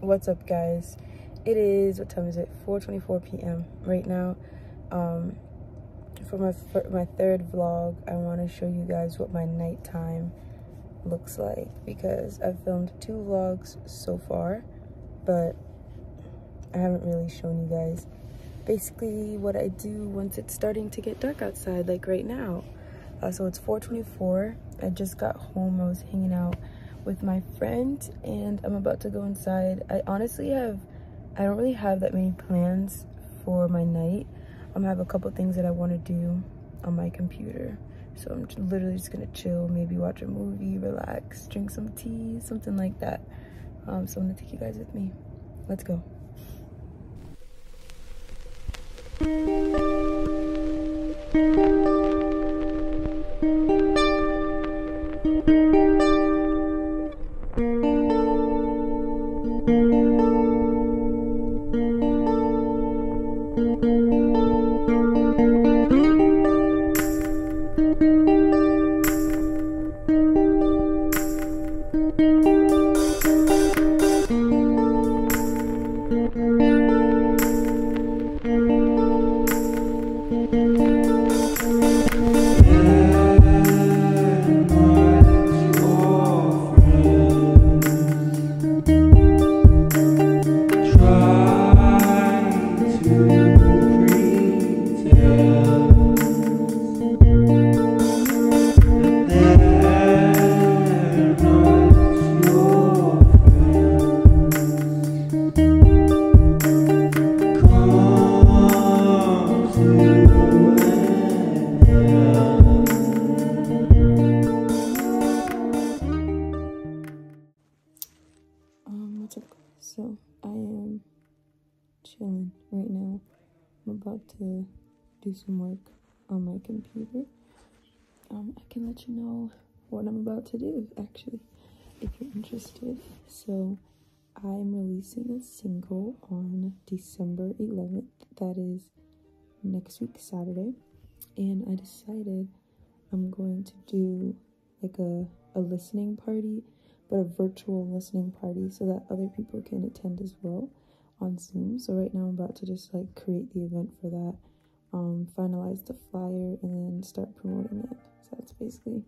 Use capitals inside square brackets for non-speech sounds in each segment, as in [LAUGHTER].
what's up guys? It is what time is it? 4:24 p.m right now. Um for my for my third vlog i want to show you guys what my nighttime looks like because i've filmed two vlogs so far but i haven't really shown you guys basically what i do once it's starting to get dark outside like right now. Uh, so it's 4:24 i just got home. I was hanging out with my friend and I'm about to go inside. I honestly have, I don't really have that many plans for my night. I'm gonna have a couple things that I want to do on my computer. So I'm just literally just gonna chill, maybe watch a movie, relax, drink some tea, something like that. Um, so I'm gonna take you guys with me. Let's go. Am chilling right now. I'm about to do some work on my computer. Um, I can let you know what I'm about to do, actually, if you're interested. So I'm releasing a single on December 11th. That is next week, Saturday. And I decided I'm going to do like a, a listening party but a virtual listening party so that other people can attend as well on Zoom. So right now I'm about to just like create the event for that, um, finalize the flyer, and then start promoting it. So that's basically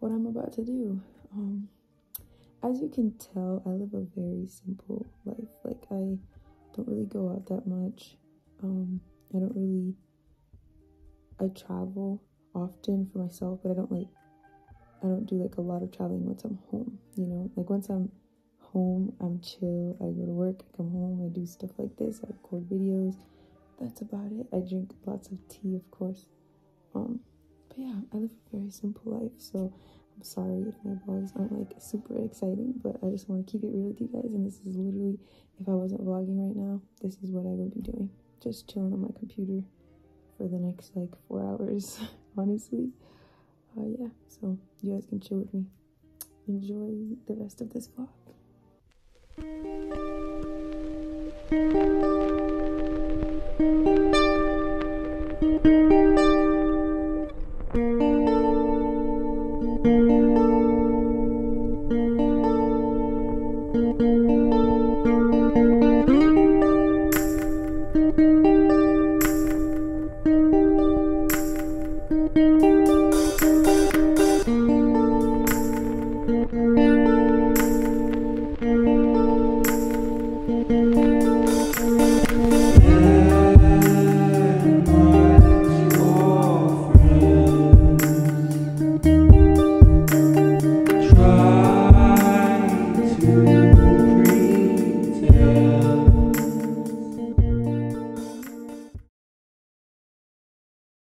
what I'm about to do. Um, as you can tell, I live a very simple life. Like I don't really go out that much. Um, I don't really. I travel often for myself, but I don't like I don't do like a lot of traveling once I'm home, you know? Like once I'm home, I'm chill. I go to work, I come home, I do stuff like this, I record videos. That's about it. I drink lots of tea, of course. Um, but yeah, I live a very simple life, so I'm sorry if my vlogs aren't like super exciting, but I just want to keep it real with you guys. And this is literally, if I wasn't vlogging right now, this is what I would be doing. Just chilling on my computer for the next like four hours, [LAUGHS] honestly uh, yeah, so you guys can chill with me. Enjoy the rest of this vlog.